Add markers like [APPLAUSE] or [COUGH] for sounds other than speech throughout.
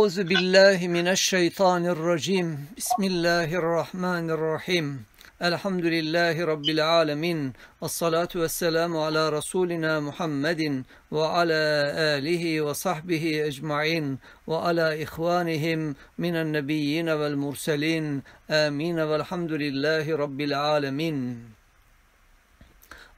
Euzu billahi mineşşeytanirracim. Bismillahirrahmanirrahim. Elhamdülillahi Rabbil alemin. Ve salatu ve selamu ala Resulina Muhammedin ve ala alihi ve sahbihi ecma'in ve ala ihvanihim minen nebiyyine vel murselin. Amin ve elhamdülillahi Rabbil alemin.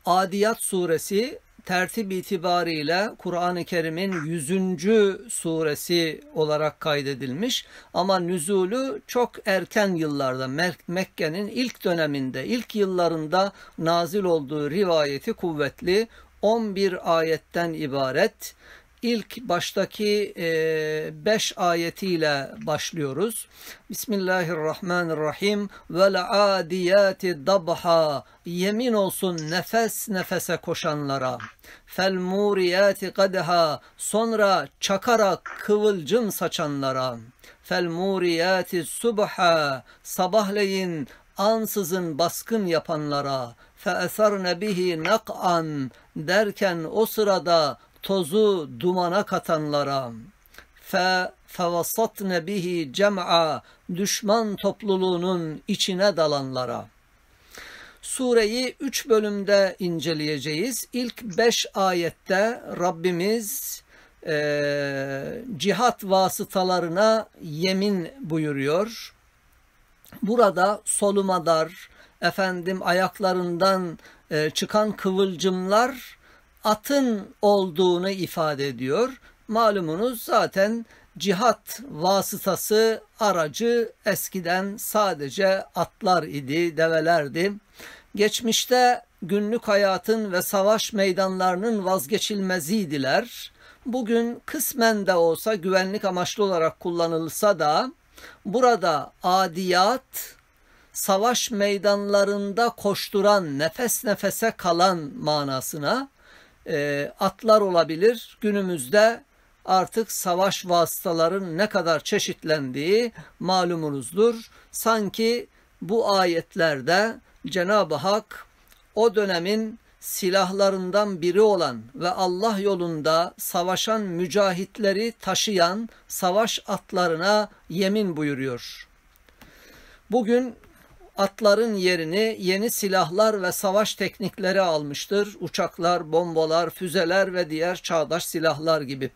Adiyat suresi tertip itibariyle Kur'an-ı Kerim'in 100. suresi olarak kaydedilmiş ama nüzulü çok erken yıllarda Mekke'nin ilk döneminde, ilk yıllarında nazil olduğu rivayeti kuvvetli 11 ayetten ibaret ilk baştaki e, beş ayetiyle başlıyoruz. Bismillahirrahmanirrahim. Vel adiyati dabha. Yemin olsun nefes nefese koşanlara. Fel muriyati kadha. Sonra çakarak kıvılcım saçanlara. Fel muriyati subha. Sabahleyin ansızın baskın yapanlara. Fe eserne bihi nak'an derken o sırada tozu dumana katanlara fe fevasatne bihi cem'a düşman topluluğunun içine dalanlara Sureyi üç bölümde inceleyeceğiz. İlk beş ayette Rabbimiz e, cihat vasıtalarına yemin buyuruyor. Burada solumadar, efendim ayaklarından e, çıkan kıvılcımlar atın olduğunu ifade ediyor. Malumunuz zaten cihat vasıtası aracı eskiden sadece atlar idi, develerdi. Geçmişte günlük hayatın ve savaş meydanlarının vazgeçilmeziydiler. Bugün kısmen de olsa güvenlik amaçlı olarak kullanılsa da burada adiyat savaş meydanlarında koşturan, nefes nefese kalan manasına e, atlar olabilir. Günümüzde artık savaş vasıtaların ne kadar çeşitlendiği malumunuzdur. Sanki bu ayetlerde Cenab-ı Hak o dönemin silahlarından biri olan ve Allah yolunda savaşan mücahitleri taşıyan savaş atlarına yemin buyuruyor. Bugün atların yerini yeni silahlar ve savaş teknikleri almıştır. Uçaklar, bombalar, füzeler ve diğer çağdaş silahlar gibi.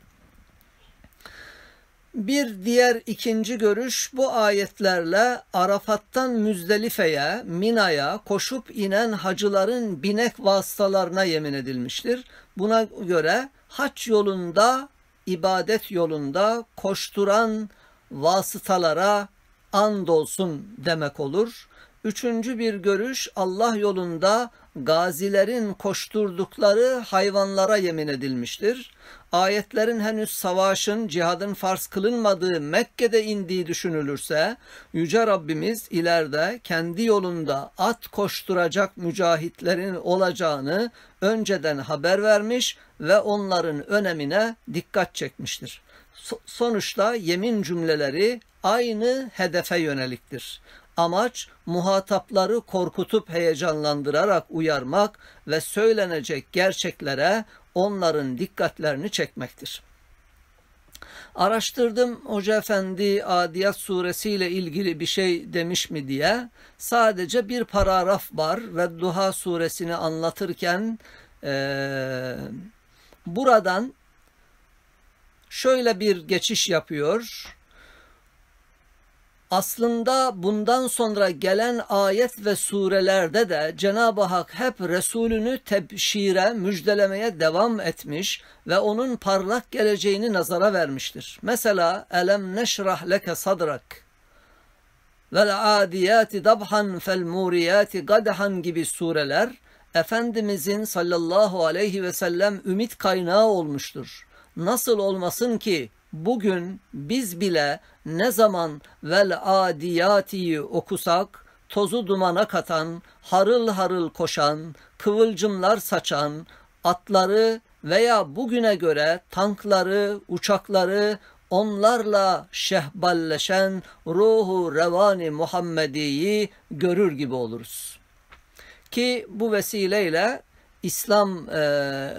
Bir diğer ikinci görüş bu ayetlerle Arafat'tan Müzdelife'ye, Mina'ya koşup inen hacıların binek vasıtalarına yemin edilmiştir. Buna göre haç yolunda, ibadet yolunda koşturan vasıtalara andolsun demek olur. Üçüncü bir görüş Allah yolunda gazilerin koşturdukları hayvanlara yemin edilmiştir. Ayetlerin henüz savaşın, cihadın farz kılınmadığı Mekke'de indiği düşünülürse, Yüce Rabbimiz ileride kendi yolunda at koşturacak mücahitlerin olacağını önceden haber vermiş ve onların önemine dikkat çekmiştir. Sonuçta yemin cümleleri aynı hedefe yöneliktir. Amaç muhatapları korkutup heyecanlandırarak uyarmak ve söylenecek gerçeklere onların dikkatlerini çekmektir. Araştırdım Hoca Efendi Adiyat suresi ile ilgili bir şey demiş mi diye. Sadece bir paragraf var ve Duha suresini anlatırken e, buradan şöyle bir geçiş yapıyor aslında bundan sonra gelen ayet ve surelerde de Cenab-ı Hak hep Resulünü tebşire, müjdelemeye devam etmiş ve onun parlak geleceğini nazara vermiştir. Mesela elem neşrah leke sadrak vel adiyati dabhan fel muriyati gadhan gibi sureler Efendimizin sallallahu aleyhi ve sellem ümit kaynağı olmuştur. Nasıl olmasın ki bugün biz bile ne zaman vel adiyatiyi okusak tozu dumana katan, harıl harıl koşan, kıvılcımlar saçan, atları veya bugüne göre tankları, uçakları, onlarla şehballeşen ruhu revani Muhammedi'yi görür gibi oluruz. Ki bu vesileyle İslam e,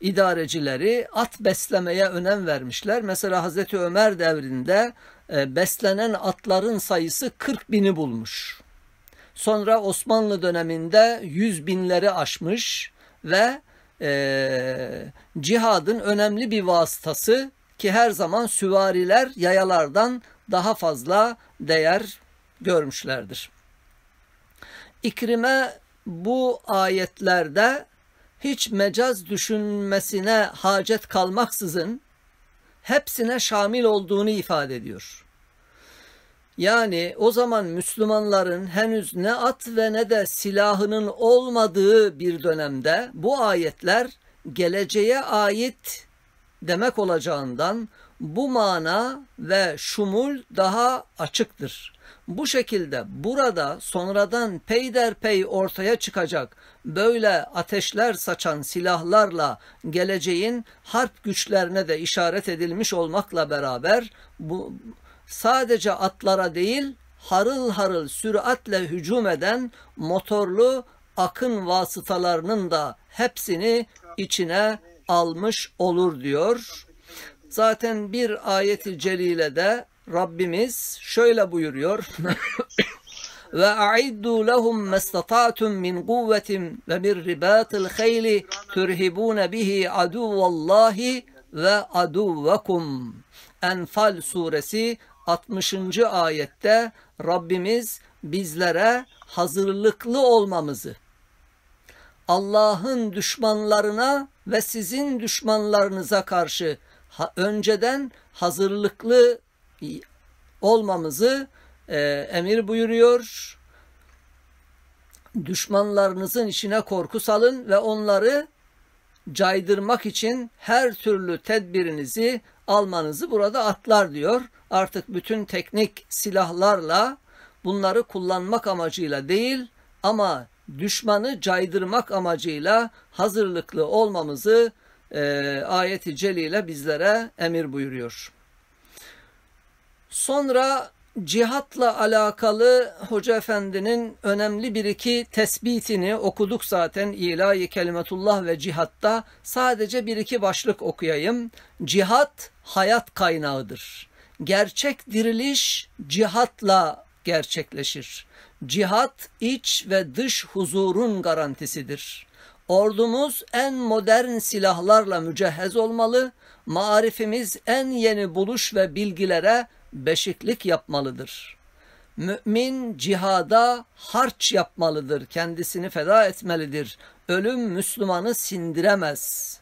idarecileri at beslemeye önem vermişler. Mesela Hazreti Ömer devrinde e, beslenen atların sayısı 40 bini bulmuş. Sonra Osmanlı döneminde 100 binleri aşmış ve e, cihadın önemli bir vasıtası ki her zaman süvariler yayalardan daha fazla değer görmüşlerdir. İkrime bu ayetlerde hiç mecaz düşünmesine hacet kalmaksızın hepsine şamil olduğunu ifade ediyor. Yani o zaman Müslümanların henüz ne at ve ne de silahının olmadığı bir dönemde bu ayetler geleceğe ait demek olacağından bu mana ve şumul daha açıktır. Bu şekilde burada sonradan peyderpey ortaya çıkacak böyle ateşler saçan silahlarla geleceğin harp güçlerine de işaret edilmiş olmakla beraber bu sadece atlara değil harıl harıl süratle hücum eden motorlu akın vasıtalarının da hepsini içine almış olur diyor. Zaten bir ayeti celilede Rabbimiz şöyle buyuruyor. [LAUGHS] ve a'iddu lehum mastata'tum min kuvvetin ve min ribatil khayli turhibun bihi aduvallahi ve aduvakum. Enfal suresi 60. ayette Rabbimiz bizlere hazırlıklı olmamızı, Allah'ın düşmanlarına ve sizin düşmanlarınıza karşı ha, önceden hazırlıklı olmamızı e, emir buyuruyor. Düşmanlarınızın içine korku salın ve onları caydırmak için her türlü tedbirinizi almanızı burada atlar diyor. Artık bütün teknik silahlarla bunları kullanmak amacıyla değil ama düşmanı caydırmak amacıyla hazırlıklı olmamızı e, ayeti celile bizlere emir buyuruyor. Sonra cihatla alakalı Hoca Efendi'nin önemli bir iki tespitini okuduk zaten ilahi kelimetullah ve cihatta sadece bir iki başlık okuyayım. Cihat hayat kaynağıdır. Gerçek diriliş cihatla gerçekleşir. Cihat iç ve dış huzurun garantisidir. Ordumuz en modern silahlarla mücehhez olmalı, marifimiz en yeni buluş ve bilgilere beşiklik yapmalıdır. Mümin cihada harç yapmalıdır, kendisini feda etmelidir. Ölüm Müslümanı sindiremez.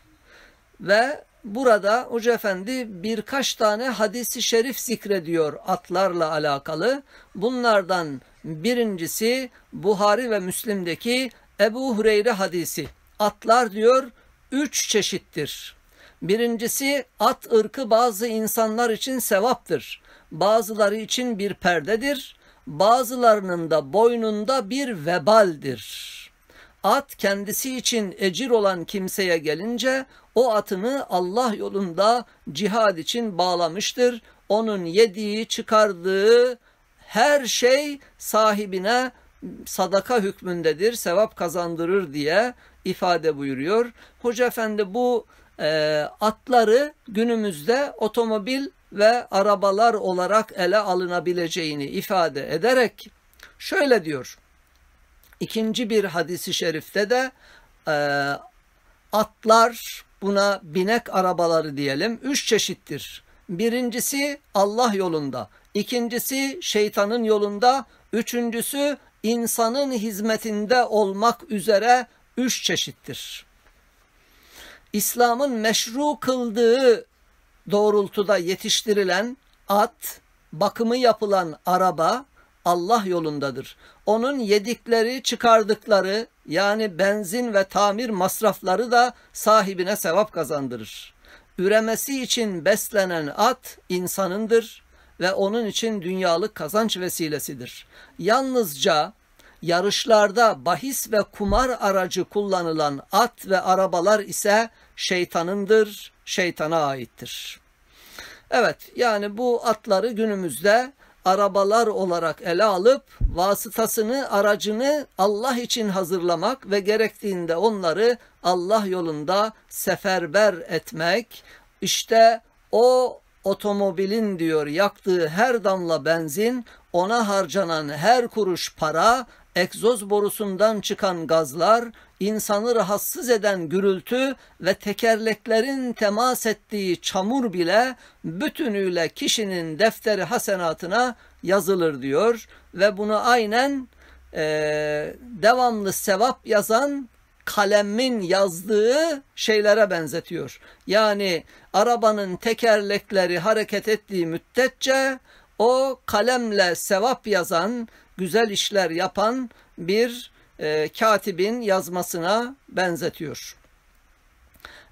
Ve burada Hoca Efendi birkaç tane hadisi şerif zikrediyor atlarla alakalı. Bunlardan birincisi Buhari ve Müslim'deki Ebu Hureyre hadisi. Atlar diyor üç çeşittir. Birincisi at ırkı bazı insanlar için sevaptır bazıları için bir perdedir, bazılarının da boynunda bir vebaldir. At kendisi için ecir olan kimseye gelince o atını Allah yolunda cihad için bağlamıştır. Onun yediği, çıkardığı her şey sahibine sadaka hükmündedir, sevap kazandırır diye ifade buyuruyor. Hoca Efendi bu e, atları günümüzde otomobil ve arabalar olarak ele alınabileceğini ifade ederek şöyle diyor. İkinci bir hadisi şerifte de e, atlar buna binek arabaları diyelim üç çeşittir. Birincisi Allah yolunda, ikincisi şeytanın yolunda, üçüncüsü insanın hizmetinde olmak üzere üç çeşittir. İslam'ın meşru kıldığı doğrultuda yetiştirilen at, bakımı yapılan araba Allah yolundadır. Onun yedikleri, çıkardıkları yani benzin ve tamir masrafları da sahibine sevap kazandırır. Üremesi için beslenen at insanındır ve onun için dünyalık kazanç vesilesidir. Yalnızca yarışlarda bahis ve kumar aracı kullanılan at ve arabalar ise şeytanındır, şeytana aittir. Evet yani bu atları günümüzde arabalar olarak ele alıp vasıtasını, aracını Allah için hazırlamak ve gerektiğinde onları Allah yolunda seferber etmek. İşte o otomobilin diyor yaktığı her damla benzin, ona harcanan her kuruş para, egzoz borusundan çıkan gazlar, insanı rahatsız eden gürültü ve tekerleklerin temas ettiği çamur bile bütünüyle kişinin defteri hasenatına yazılır diyor ve bunu aynen e, devamlı sevap yazan kalemin yazdığı şeylere benzetiyor. Yani arabanın tekerlekleri hareket ettiği müddetçe o kalemle sevap yazan, güzel işler yapan bir e, katibin yazmasına benzetiyor.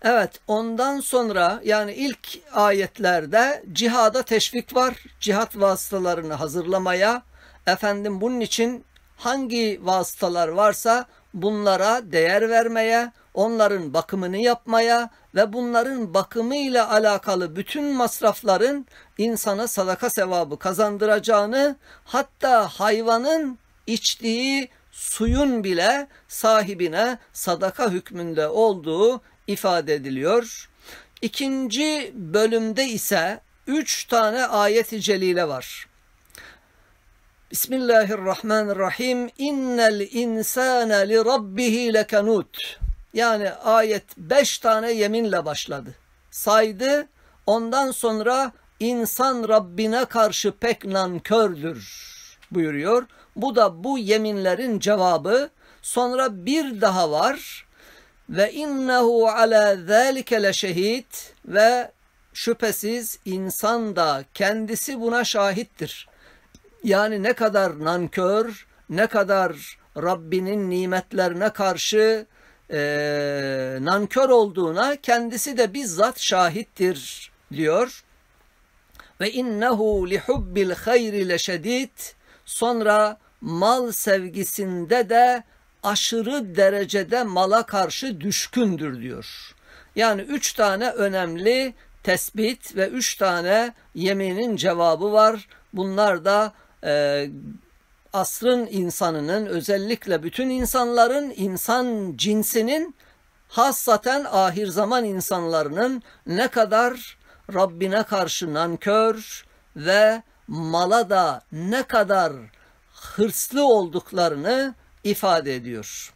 Evet ondan sonra yani ilk ayetlerde cihada teşvik var. Cihat vasıtalarını hazırlamaya. Efendim bunun için hangi vasıtalar varsa bunlara değer vermeye, onların bakımını yapmaya ve bunların bakımı ile alakalı bütün masrafların insana sadaka sevabı kazandıracağını hatta hayvanın içtiği suyun bile sahibine sadaka hükmünde olduğu ifade ediliyor. İkinci bölümde ise üç tane ayet-i celile var. Bismillahirrahmanirrahim. İnnel insane li rabbihi lekanut. Yani ayet beş tane yeminle başladı. Saydı. Ondan sonra insan Rabbine karşı pek nankördür buyuruyor. Bu da bu yeminlerin cevabı. Sonra bir daha var. Ve innehu ala zalike leşehid ve şüphesiz insan da kendisi buna şahittir. Yani ne kadar nankör, ne kadar Rabbinin nimetlerine karşı e, nankör olduğuna kendisi de bizzat şahittir diyor. Ve innehu li hubbil hayri leşedid Sonra mal sevgisinde de aşırı derecede mala karşı düşkündür diyor. Yani üç tane önemli tespit ve üç tane yeminin cevabı var. Bunlar da e, asrın insanının özellikle bütün insanların insan cinsinin hassaten ahir zaman insanlarının ne kadar Rabbine karşı nankör ve mala da ne kadar hırslı olduklarını ifade ediyor.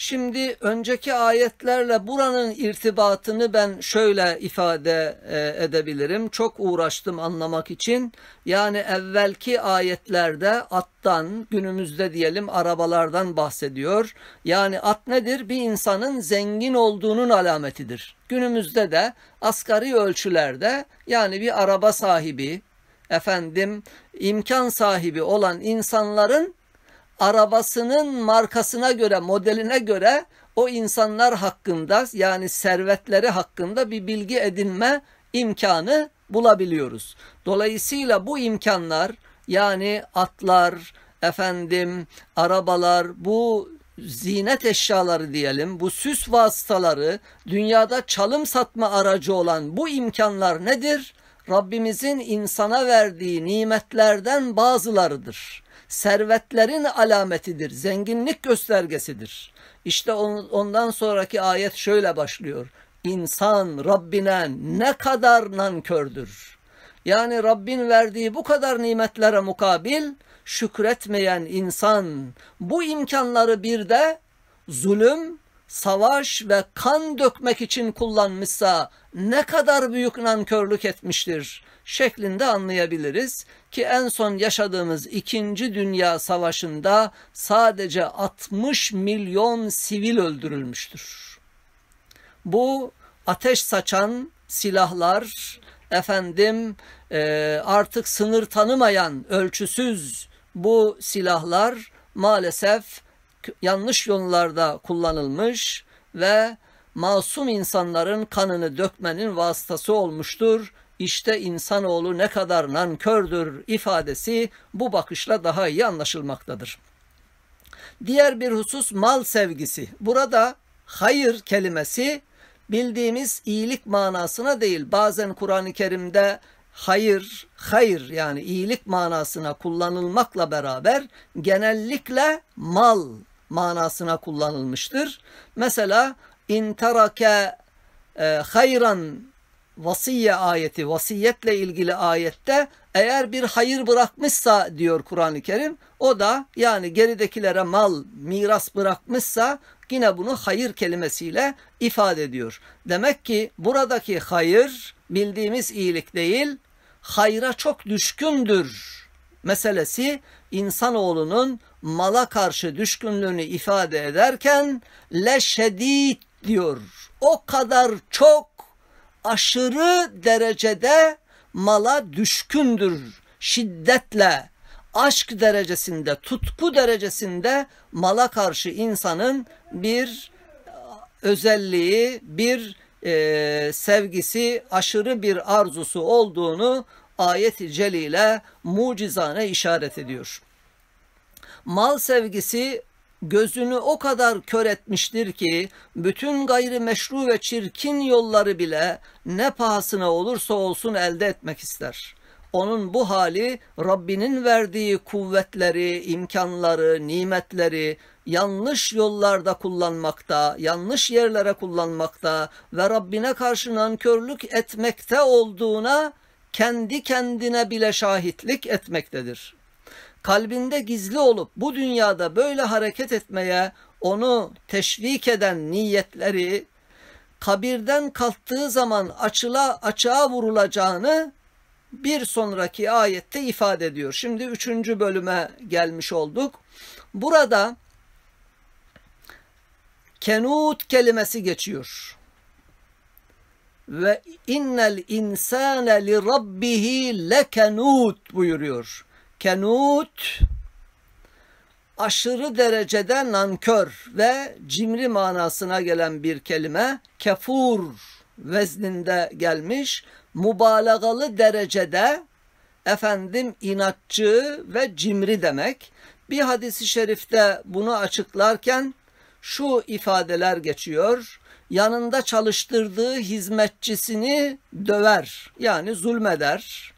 Şimdi önceki ayetlerle buranın irtibatını ben şöyle ifade e, edebilirim. Çok uğraştım anlamak için. Yani evvelki ayetlerde attan, günümüzde diyelim arabalardan bahsediyor. Yani at nedir? Bir insanın zengin olduğunun alametidir. Günümüzde de asgari ölçülerde yani bir araba sahibi, efendim imkan sahibi olan insanların arabasının markasına göre, modeline göre o insanlar hakkında yani servetleri hakkında bir bilgi edinme imkanı bulabiliyoruz. Dolayısıyla bu imkanlar yani atlar, efendim arabalar, bu zinet eşyaları diyelim, bu süs vasıtaları, dünyada çalım satma aracı olan bu imkanlar nedir? Rabbimizin insana verdiği nimetlerden bazılarıdır. Servetlerin alametidir, zenginlik göstergesidir. İşte ondan sonraki ayet şöyle başlıyor. İnsan Rabbine ne kadar nankördür. Yani Rabbin verdiği bu kadar nimetlere mukabil şükretmeyen insan bu imkanları bir de zulüm, savaş ve kan dökmek için kullanmışsa ne kadar büyük nankörlük etmiştir şeklinde anlayabiliriz ki en son yaşadığımız 2. Dünya Savaşı'nda sadece 60 milyon sivil öldürülmüştür. Bu ateş saçan silahlar efendim e, artık sınır tanımayan ölçüsüz bu silahlar maalesef yanlış yollarda kullanılmış ve masum insanların kanını dökmenin vasıtası olmuştur. İşte insanoğlu ne kadar nankördür ifadesi bu bakışla daha iyi anlaşılmaktadır. Diğer bir husus mal sevgisi. Burada hayır kelimesi bildiğimiz iyilik manasına değil. Bazen Kur'an-ı Kerim'de hayır, hayır yani iyilik manasına kullanılmakla beraber genellikle mal manasına kullanılmıştır. Mesela in terake e, hayran vasiye ayeti, vasiyetle ilgili ayette eğer bir hayır bırakmışsa diyor Kur'an-ı Kerim, o da yani geridekilere mal, miras bırakmışsa yine bunu hayır kelimesiyle ifade ediyor. Demek ki buradaki hayır bildiğimiz iyilik değil, hayra çok düşkündür meselesi insanoğlunun mala karşı düşkünlüğünü ifade ederken leşedid diyor. O kadar çok aşırı derecede mala düşkündür şiddetle aşk derecesinde tutku derecesinde mala karşı insanın bir özelliği bir e, sevgisi aşırı bir arzusu olduğunu ayet-i celile mucizane işaret ediyor. Mal sevgisi gözünü o kadar kör etmiştir ki bütün gayri meşru ve çirkin yolları bile ne pahasına olursa olsun elde etmek ister. Onun bu hali Rabbinin verdiği kuvvetleri, imkanları, nimetleri yanlış yollarda kullanmakta, yanlış yerlere kullanmakta ve Rabbine karşı nankörlük etmekte olduğuna kendi kendine bile şahitlik etmektedir kalbinde gizli olup bu dünyada böyle hareket etmeye onu teşvik eden niyetleri kabirden kalktığı zaman açıla açığa vurulacağını bir sonraki ayette ifade ediyor. Şimdi üçüncü bölüme gelmiş olduk. Burada kenut kelimesi geçiyor. Ve innel insane li rabbihi lekenut buyuruyor. Kenut aşırı derecede nankör ve cimri manasına gelen bir kelime. Kefur vezninde gelmiş. Mübalağalı derecede efendim inatçı ve cimri demek. Bir hadisi şerifte bunu açıklarken şu ifadeler geçiyor. Yanında çalıştırdığı hizmetçisini döver yani zulmeder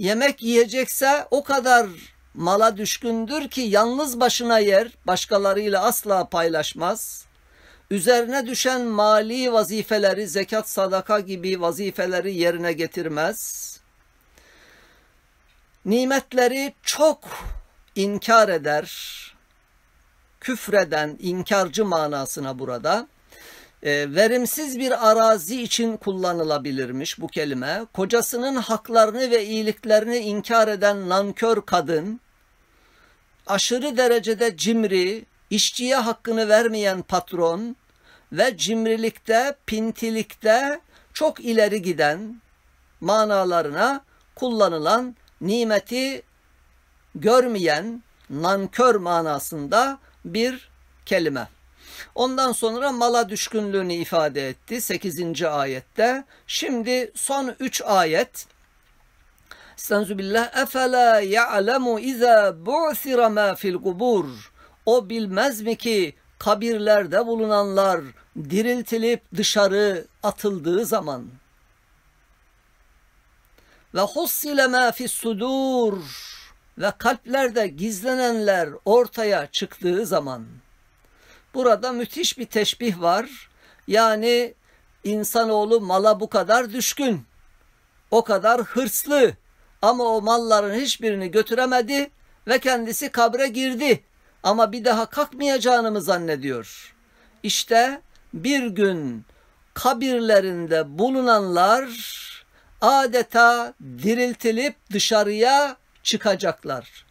yemek yiyecekse o kadar mala düşkündür ki yalnız başına yer, başkalarıyla asla paylaşmaz. Üzerine düşen mali vazifeleri, zekat, sadaka gibi vazifeleri yerine getirmez. Nimetleri çok inkar eder. Küfreden, inkarcı manasına burada e, verimsiz bir arazi için kullanılabilirmiş bu kelime. Kocasının haklarını ve iyiliklerini inkar eden nankör kadın, aşırı derecede cimri, işçiye hakkını vermeyen patron ve cimrilikte, pintilikte çok ileri giden manalarına kullanılan nimeti görmeyen nankör manasında bir kelime. Ondan sonra mala düşkünlüğünü ifade etti 8. ayette. Şimdi son 3 ayet. Estağfirullah. Efela ya'lemu iza bu'sira ma fil kubur. O bilmez mi ki kabirlerde bulunanlar diriltilip dışarı atıldığı zaman ve hussile ma fis sudur ve kalplerde gizlenenler ortaya çıktığı zaman Burada müthiş bir teşbih var. Yani insanoğlu mala bu kadar düşkün, o kadar hırslı ama o malların hiçbirini götüremedi ve kendisi kabre girdi ama bir daha kalkmayacağını mı zannediyor? İşte bir gün kabirlerinde bulunanlar adeta diriltilip dışarıya çıkacaklar.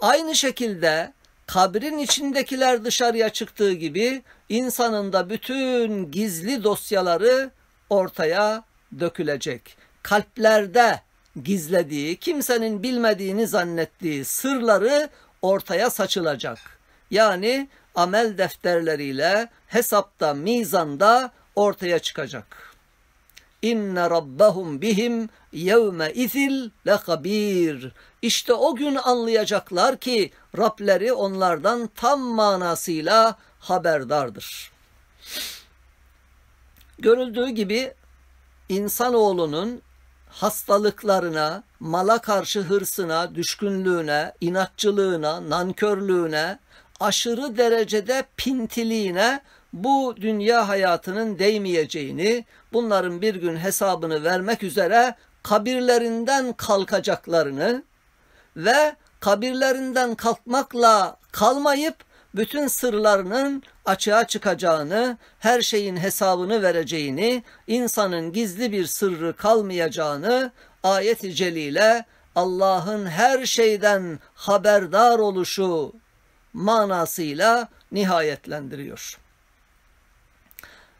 Aynı şekilde kabrin içindekiler dışarıya çıktığı gibi insanın da bütün gizli dosyaları ortaya dökülecek. Kalplerde gizlediği, kimsenin bilmediğini zannettiği sırları ortaya saçılacak. Yani amel defterleriyle hesapta, mizanda ortaya çıkacak. İnne rabbahum bihim yevme izil lehabir. İşte o gün anlayacaklar ki Rableri onlardan tam manasıyla haberdardır. Görüldüğü gibi insanoğlunun hastalıklarına, mala karşı hırsına, düşkünlüğüne, inatçılığına, nankörlüğüne, aşırı derecede pintiliğine bu dünya hayatının değmeyeceğini, bunların bir gün hesabını vermek üzere kabirlerinden kalkacaklarını ve kabirlerinden kalkmakla kalmayıp bütün sırlarının açığa çıkacağını, her şeyin hesabını vereceğini, insanın gizli bir sırrı kalmayacağını ayet-i celile Allah'ın her şeyden haberdar oluşu manasıyla nihayetlendiriyor.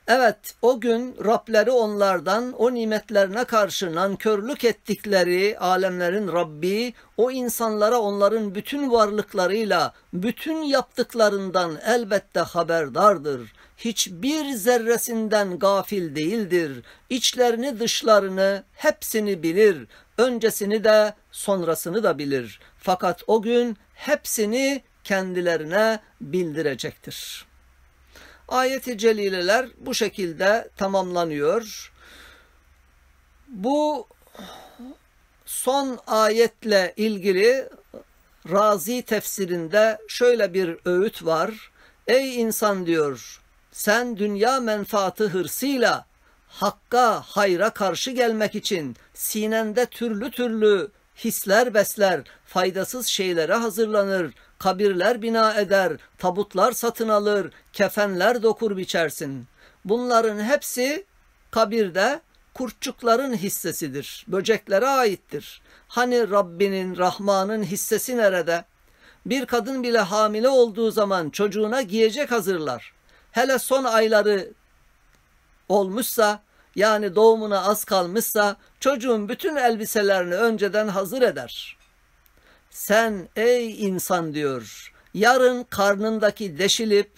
Evet, o gün Rableri onlardan o nimetlerine karşı nankörlük ettikleri alemlerin Rabbi, o insanlara onların bütün varlıklarıyla, bütün yaptıklarından elbette haberdardır. Hiçbir zerresinden gafil değildir. İçlerini dışlarını hepsini bilir. Öncesini de sonrasını da bilir. Fakat o gün hepsini kendilerine bildirecektir.'' Ayet-i celileler bu şekilde tamamlanıyor. Bu son ayetle ilgili Razi tefsirinde şöyle bir öğüt var. Ey insan diyor, sen dünya menfaati hırsıyla hakka, hayra karşı gelmek için sinende türlü türlü hisler besler, faydasız şeylere hazırlanır, kabirler bina eder, tabutlar satın alır, kefenler dokur biçersin. Bunların hepsi kabirde kurtçukların hissesidir, böceklere aittir. Hani Rabbinin, Rahman'ın hissesi nerede? Bir kadın bile hamile olduğu zaman çocuğuna giyecek hazırlar. Hele son ayları olmuşsa, yani doğumuna az kalmışsa çocuğun bütün elbiselerini önceden hazır eder. Sen ey insan diyor, yarın karnındaki deşilip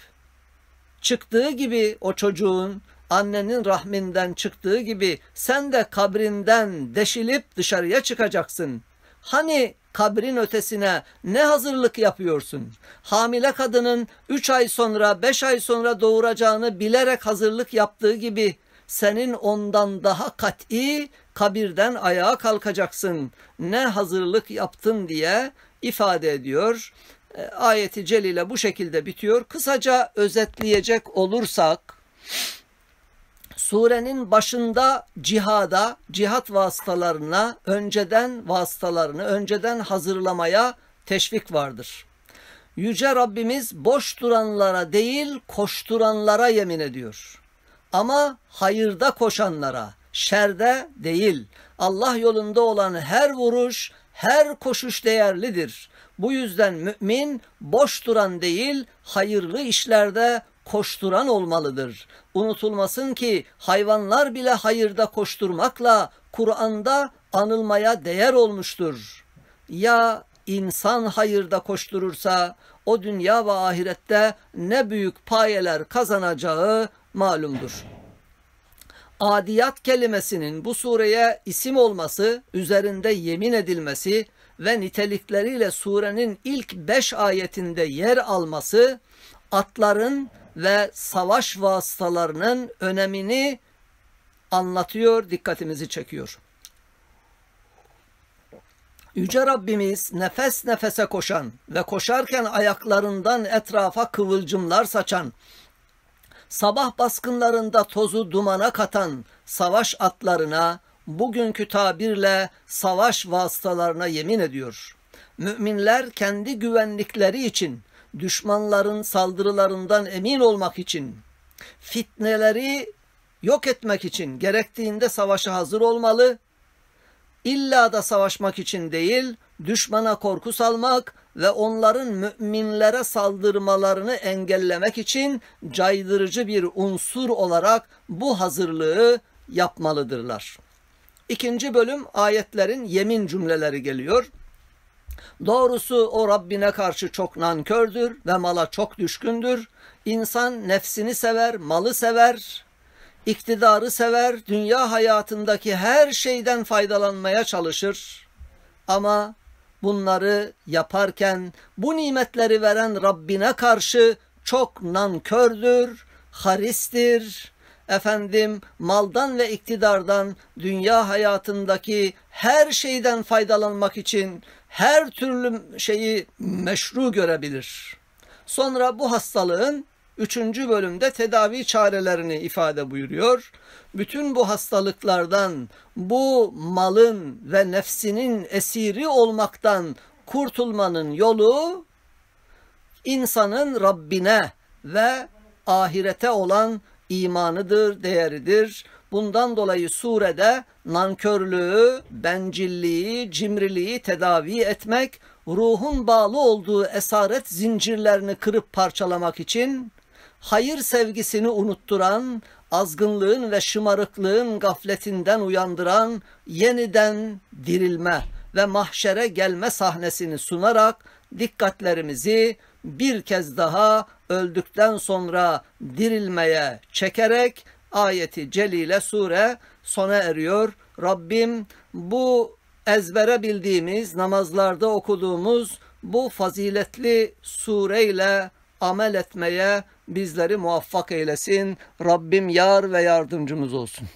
çıktığı gibi o çocuğun annenin rahminden çıktığı gibi sen de kabrinden deşilip dışarıya çıkacaksın. Hani kabrin ötesine ne hazırlık yapıyorsun? Hamile kadının 3 ay sonra 5 ay sonra doğuracağını bilerek hazırlık yaptığı gibi senin ondan daha kat'i kabirden ayağa kalkacaksın. Ne hazırlık yaptın diye ifade ediyor. E, ayeti celile bu şekilde bitiyor. Kısaca özetleyecek olursak surenin başında cihada, cihat vasıtalarına, önceden vasıtalarını önceden hazırlamaya teşvik vardır. Yüce Rabbimiz boş duranlara değil koşturanlara yemin ediyor. Ama hayırda koşanlara, şerde değil. Allah yolunda olan her vuruş, her koşuş değerlidir. Bu yüzden mümin boş duran değil, hayırlı işlerde koşturan olmalıdır. Unutulmasın ki hayvanlar bile hayırda koşturmakla Kur'an'da anılmaya değer olmuştur. Ya insan hayırda koşturursa o dünya ve ahirette ne büyük payeler kazanacağı malumdur. Adiyat kelimesinin bu sureye isim olması, üzerinde yemin edilmesi ve nitelikleriyle surenin ilk beş ayetinde yer alması, atların ve savaş vasıtalarının önemini anlatıyor, dikkatimizi çekiyor. Yüce Rabbimiz nefes nefese koşan ve koşarken ayaklarından etrafa kıvılcımlar saçan, sabah baskınlarında tozu dumana katan savaş atlarına, bugünkü tabirle savaş vasıtalarına yemin ediyor. Müminler kendi güvenlikleri için, düşmanların saldırılarından emin olmak için, fitneleri yok etmek için gerektiğinde savaşa hazır olmalı, illa da savaşmak için değil, düşmana korku salmak ve onların müminlere saldırmalarını engellemek için caydırıcı bir unsur olarak bu hazırlığı yapmalıdırlar. İkinci bölüm ayetlerin yemin cümleleri geliyor. Doğrusu o Rabbine karşı çok nankördür ve mala çok düşkündür. İnsan nefsini sever, malı sever, iktidarı sever, dünya hayatındaki her şeyden faydalanmaya çalışır. Ama bunları yaparken bu nimetleri veren Rabbine karşı çok nankördür, haristir, efendim maldan ve iktidardan dünya hayatındaki her şeyden faydalanmak için her türlü şeyi meşru görebilir. Sonra bu hastalığın üçüncü bölümde tedavi çarelerini ifade buyuruyor. Bütün bu hastalıklardan, bu malın ve nefsinin esiri olmaktan kurtulmanın yolu insanın Rabbine ve ahirete olan imanıdır, değeridir. Bundan dolayı surede nankörlüğü, bencilliği, cimriliği tedavi etmek, ruhun bağlı olduğu esaret zincirlerini kırıp parçalamak için hayır sevgisini unutturan, azgınlığın ve şımarıklığın gafletinden uyandıran yeniden dirilme ve mahşere gelme sahnesini sunarak dikkatlerimizi bir kez daha öldükten sonra dirilmeye çekerek ayeti celile sure sona eriyor. Rabbim bu ezbere bildiğimiz namazlarda okuduğumuz bu faziletli sureyle amel etmeye bizleri muvaffak eylesin. Rabbim yar ve yardımcımız olsun.